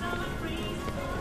celebrate.